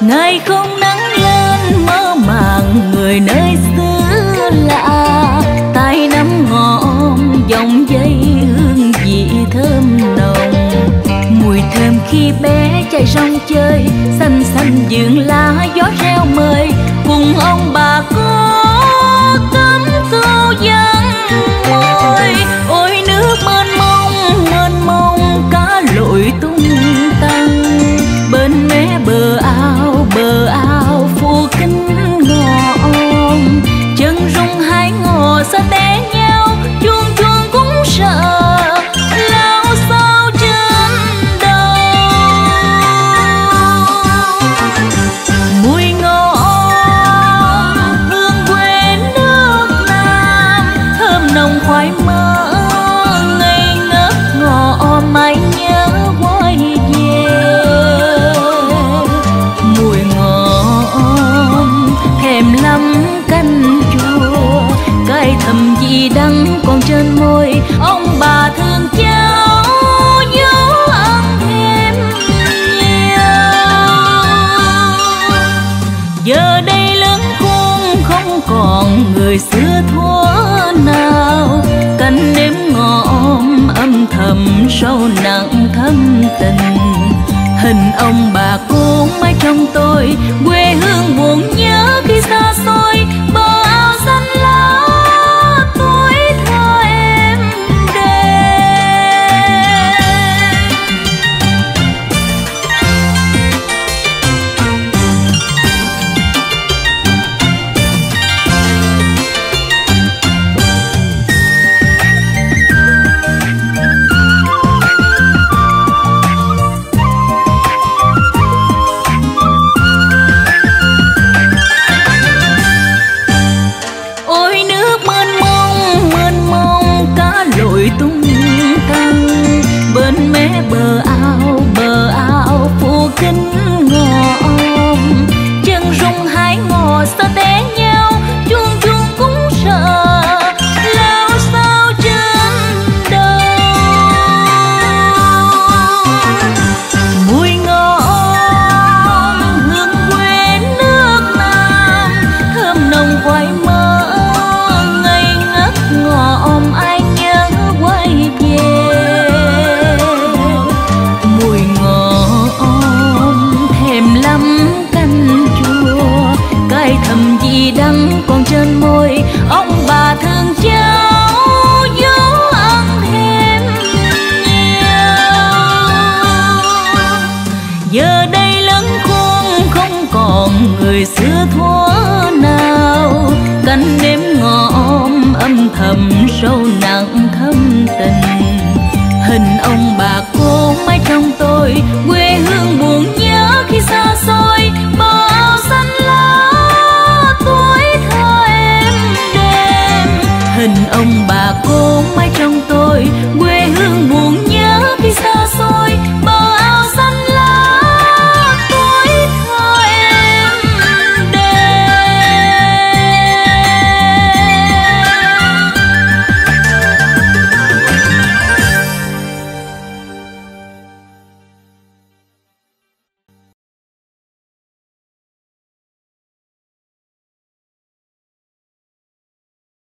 ngày không nắng lên mơ màng người nơi xứ lạ. Còn xưa thuở nào canh đêm ngọm âm thầm sâu nặng thâm tình. Hình ông bà cô mãi trong tôi, quê hương buồn nhớ khi xa xôi bao chính giờ đây lớn khôn không còn người xưa thuở nào. Cánh đêm ngọm âm thầm, sâu nặng thâm tình. Hình ông bà cô mãi trong tôi quên